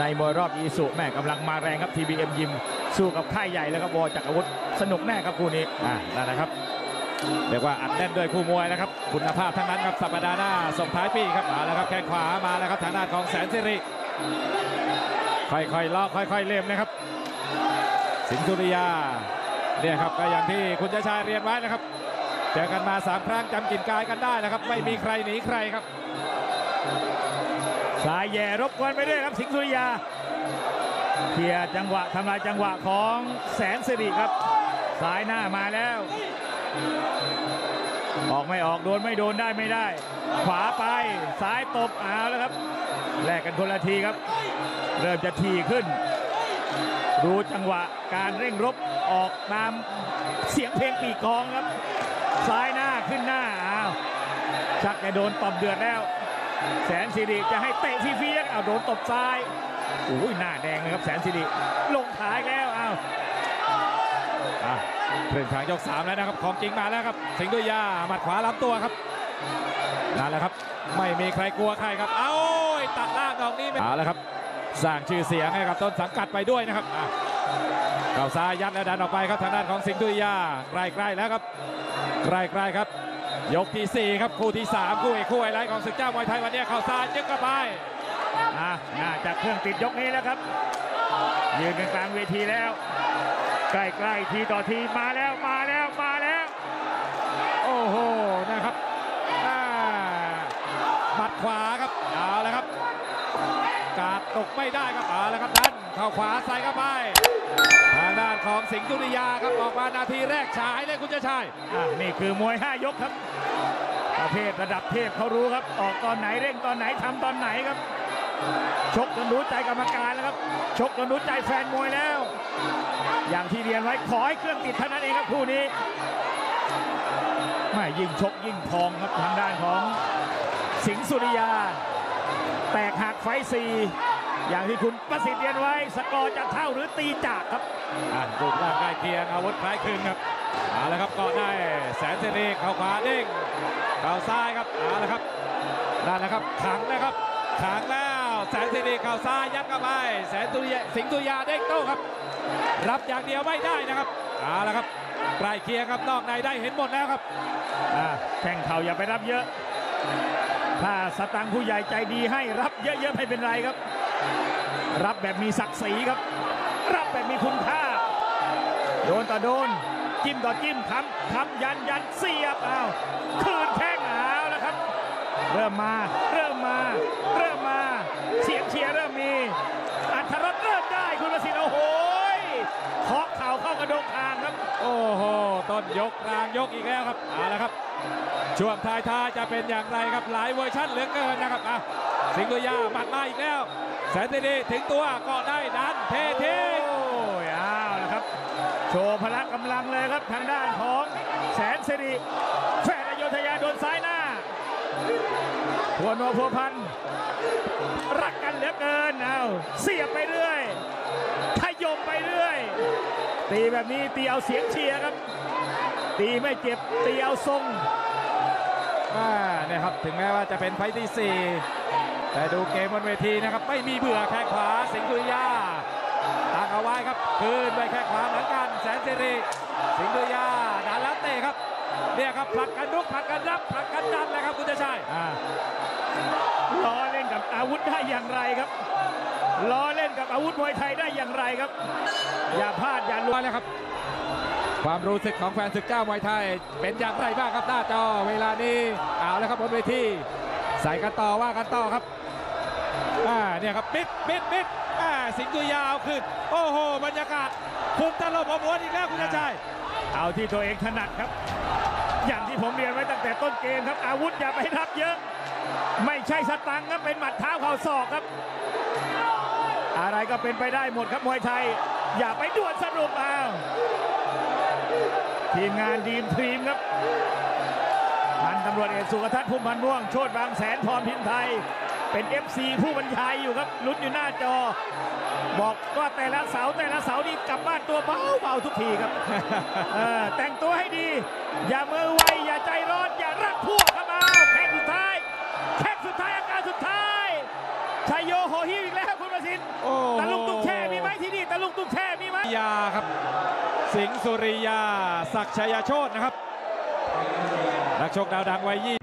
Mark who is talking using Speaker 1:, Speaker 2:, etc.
Speaker 1: ในมวยรอบอีสุแม่กำลังมาแรงครับ TBM ยิมสู้กับค่ายใหญ่แล้วก็วอจักรอาวุธสนุกแน่ครับคู่นี้
Speaker 2: อ่านั่นนะครับเรียกว่าอัดแน่นด้วยคู่มวยนะครับ คุณภาพทั้งนั้นครับสัปดาห์หน้าส่งท้ายปีครับมาแล้วครับแข้งขวามาแล้วครับทางด้านของแสนสิริค่อยๆลอกค่อยๆเล่มนะครับ สิงห์สุริยาเนี่ยครับก็อย่างที่คุณชาชายเรียนไว้นะครับเจอกันมาสามครั้งจำกลิ่นกายกันได้นะครับ ไม่มีใครหนีใครครับ
Speaker 1: สายแย่รบกวนไปด้วยครับสิงห์สุริยาเคลียร์จังหวะทำลายจังหวะของแสนสิริครับสายหน้ามาแล้ว ออกไม่ออกโดนไม่โดนได้ไม่ได้ ขวาไปซ้ายตบเอาแล้วครับแลกกันคนละทีครับ เริ่มจะทีขึ้นดูจังหวะการเร่งรบออกตามเสียงเพลงปีกองครับ ซ้ายหน้าขึ้นหน้าอ้าวชักจะโดนตบเดือดแล้ว แสนสิริจะให้เตะฟรีๆเอาโดนตบซ้ายโอ้ยหน้าแดงเลยครับแสนสิริลงขายแล้วเอาว
Speaker 2: อะครึ่งทางยกสามแล้วนะครับของจริงมาแล้วครับสิงดุริยาหมัดขวาลำตัวครับนั่นแหละครับไม่มีใครกลัวใครครับ เอาตัดล่างดอกนี้เอาแล้วครับ สร้างชื่อเสียงให้กับต้นสังกัดไปด้วยนะครับเข่าซ้ายยัดแล้วดันออกไปครับทางด้านของสิงห์ดุริยาใกล้ๆแล้วครับใกล้ๆครับ ยกที่สี่ครับคู่ที่สามคู่เอกคู่ไฮไลท์ของศึกเจ้ามวยไทยวันนี้เข่าซ้ายยึกเข้าไป
Speaker 1: อะน่าจะเครื่องติดยกนี้แล้วครับ ยืนกันกลางเวทีแล้ว ใกล้ๆทีต่อทีมาแล้วมาแล้วมาแล้ว
Speaker 2: โอ้โหนะครับอ่าหมัดขวาครับเอาแล้วครับ กาดตกไม่ได้ครับเอาแล้วครับดันเข้าขวาใส่เข้าไปทางด้าน ของสิงห์ดุริยาครับออกมานาทีแรกฉายเลยคุณเจ้าชาย
Speaker 1: นี่คือมวย 5 ยกครับ ประเภทระดับเทพเขารู้ครับ ออกตอนไหนเร่งตอนไหนทำตอนไหนครับ ชกจนรู้ใจกรรมการแล้วครับ ชกจนรู้ใจแฟนมวยแล้ว อย่างที่เรียนไว้ขอให้เครื่องติดเท่านั้นเองครับคู่นี้ไม่ยิ่งชกยิ่งทองครับทางด้านของสิงห์สุริยา แตกหักไฟสี่ อย่างที่คุณประสิทธิ์เรียนไว้สกอร์จะเท่าหรือตีจากครับ
Speaker 2: อะรูปร่างใกล้เคียงอาวุธคล้ายคลึงครับเอาละครับเกาะได้แสนเสรีเข้าขวาเด้งเข้าซ้ายครับเอาละครับนั่นแหละครับขังนะครับขังแล้วแสนเสรีเข้าซ้ายยัดเข้าไปแสนตุริยาสิงห์ตุริยาเด้งโต้ครับ รับอย่างเดียวไม่ได้นะครับเอาละครับใกล้เคียงครับนอกในได้เห็นหมดแล้วครับ
Speaker 1: อ่าแข่งเข่าอย่าไปรับเยอะ ถ้าสตังค์ผู้ใหญ่ใจดีให้รับเยอะๆไม่เป็นไรครับ รับแบบมีศักดิ์ศรีครับ รับแบบมีคุณค่า โดนต่อโดน จิ้มต่อจิ้มคำคำยันยันเสียบอ้าวคืนแข้งห้าแล้วครับ เริ่มมาเริ่มมา
Speaker 2: ต้นยกกลางยกอีกแล้วครับเอาละครับ ช่วงท้ายๆจะเป็นอย่างไรครับหลายเวอร์ชันเหลือเกินนะครับอะสิงห์ดุริยาหมัดมาอีกแล้ว แสนเสรีถึงตัวกาะได้ดันเททิ้ง
Speaker 1: โอ้ยอ้าวนะครับ โชว์พละกำลังเลยครับทางด้านของแสนสิริแฟนอโยธยาโดนซ้ายหน้าพัวนัวพัวพันรักกันเหลือเกินเอาเสียบไปเรื่อยขยมไปเรื่อย ตีแบบนี้ตีเอาเสียงเชียร์ครับ ตีไม่เจ็บตีเอาทรง
Speaker 2: อ่าเนี่ยครับถึงแม้ว่าจะเป็นไฟต์ที่ 4 แต่ดูเกมบนเวทีนะครับ ไม่มีเบื่อแข้งขวาสิงห์ดุริยาตั้งเอาไว้ครับคืนไปแข้งขวาเหมือนกันแสนสิริสิงห์ดุริยาดันแล้วเตะครับเนี่ยครับผลักกันลุกผลักกันรับผลักกันดันเลยครับคุณเจ้าชาย
Speaker 1: อ่าล้อเล่นกับอาวุธได้อย่างไรครับ ล้อเล่นกับอาวุธมวยไทยได้อย่างไรครับ อย่าพลาดอย่าหลุด
Speaker 2: ร้อยแล้วครับ ความรู้สึกของแฟนศึกเจ้ามวยไทย เป็นอย่างไรบ้างครับหน้าจอเวลานี้เอาแล้วครับบนเวทีใส่กันต่อว่ากันต่อครับอ่าเนี่ยครับปิดปิดปิดอ่าสิงห์ดุริยาเอาขึ้นโอ้โหบรรยากาศคุมตลบอบอวนอีกแล้วคุณชัย
Speaker 1: เอาที่ตัวเองถนัดครับ อย่างที่ผมเรียนไว้ตั้งแต่ต้นเกมครับ อาวุธอย่าไปรับเยอะ ไม่ใช่สตังค์ครับเป็นหมัดเท้าเข่าศอกครับ อะไรก็เป็นไปได้หมดครับมวยไทย อย่าไปด่วนสรุปเอาทีมงานดีมทีมครับพันตำรวจเอกสุกทัศน์พุ่มพันม่วงโชดบางแสนพรพิมพ์ไทย เป็น FC ผู้บรรยายอยู่ครับลุ้นอยู่หน้าจอ บอกว่าแต่ละเสาแต่ละเสานี่กลับบ้านตัวเบาเบาทุกทีครับแต่งตัวให้ดี อย่ามือไวอย่าใจร้อนอย่ารักพวกครับ ตะลุงตุงแช่มีไหมที่นี่ตะลุงตุงแช่มีไห
Speaker 2: มยาครับ สิงสุริยาศักชยาโชตนะครับนักชกดาวดังวัยยี่